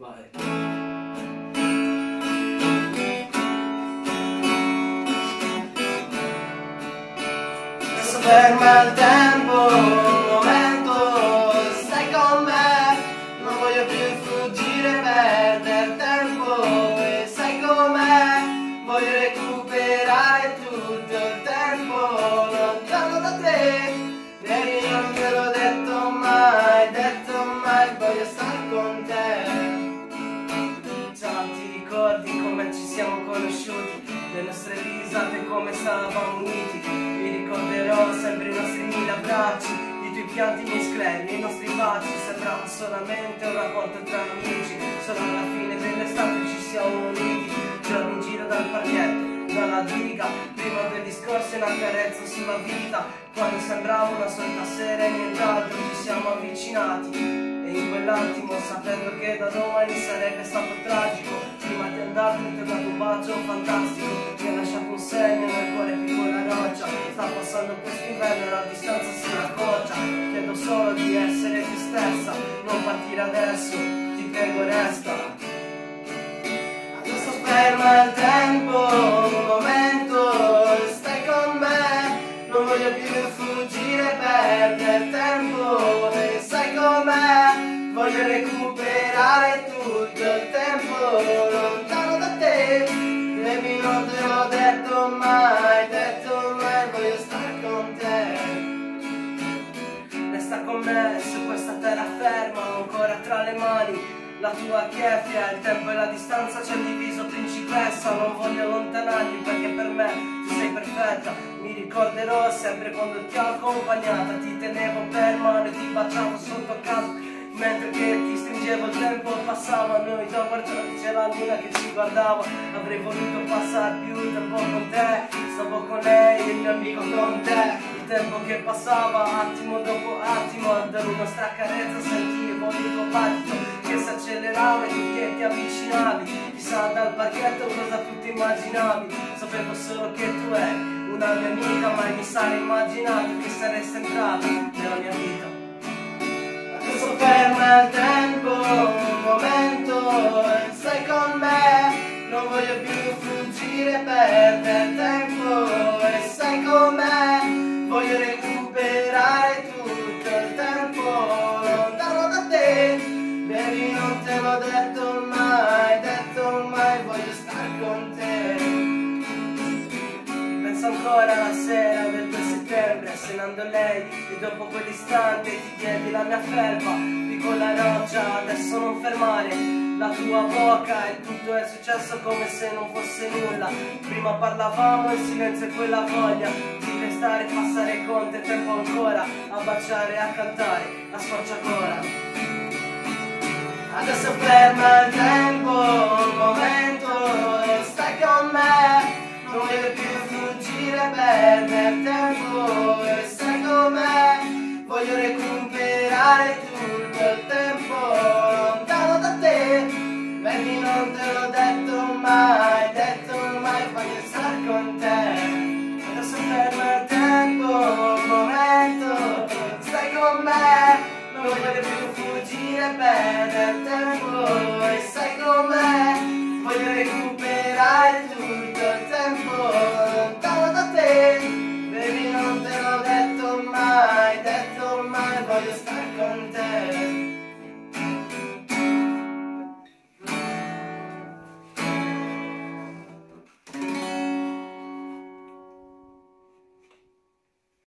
Vai. Adesso ferma il tempo, ricordi come ci siamo conosciuti? Le nostre risate come stavamo uniti. Mi ricorderò sempre i nostri mille abbracci I tuoi pianti, i miei scleri i nostri baci. Sembrava solamente un rapporto tra amici Solo alla fine dell'estate ci siamo uniti. Giorni in giro dal parchetto, dalla diga Prima dei discorsi una carezza sulla vita. Quando sembrava una solita sera e nient'altro Ci siamo avvicinati. E in quell'attimo, sapendo che da domani sarebbe stato tragico, andartene ti ho dato un bacio fantastico, mi ha lasciato un segno nel cuore piccola roccia, sta passando questo inverno la distanza si raccorcia, chiedo solo di essere te stessa, non partire adesso, ti prego resta. Adesso ferma il tempo, un momento, stai con me, non voglio più fuggire, perdere tempo, e sai com'è, voglio recuperare non te l'ho detto mai, detto mai, voglio stare con te. Resta con me su questa terra ferma, ancora tra le mani. La tua chieffia, il tempo e la distanza ci hanno diviso principessa, non voglio allontanarmi perché per me tu sei perfetta, mi ricorderò sempre quando ti ho accompagnata, ti tenevo per mano e ti baciavo sotto passava, noi da guardare c'era la luna che ci guardava, avrei voluto passare più tempo con te, stavo con lei e il mio amico con te, il tempo che passava attimo dopo attimo, da una nostra carezza sentivo il tuo battito che si accelerava e tu che ti avvicinavi. Chissà dal parchetto cosa tu ti immaginavi. Sapevo solo che tu eri una mia amica Mai mi sarei immaginato che saresti entrata nella mia vita. Adesso ferma il tempo, perdere tempo E sai com'è, voglio recuperare tutto il tempo lontano da te. Baby non te l'ho detto mai, detto mai, voglio stare con te. Penso ancora alla sera del 2 settembre, assenando lei E dopo quell'istante ti chiedi la mia felpa. Piccola roccia, adesso non fermare la tua bocca e tutto è successo come se non fosse nulla. Prima parlavamo in silenzio e quella voglia di restare passare con te tempo ancora A baciare a cantare a sfacciagola Adesso ferma il tempo, un momento, stai con me. Non voglio più fuggire, perdere tempo E sai com'è, voglio recuperare Christ.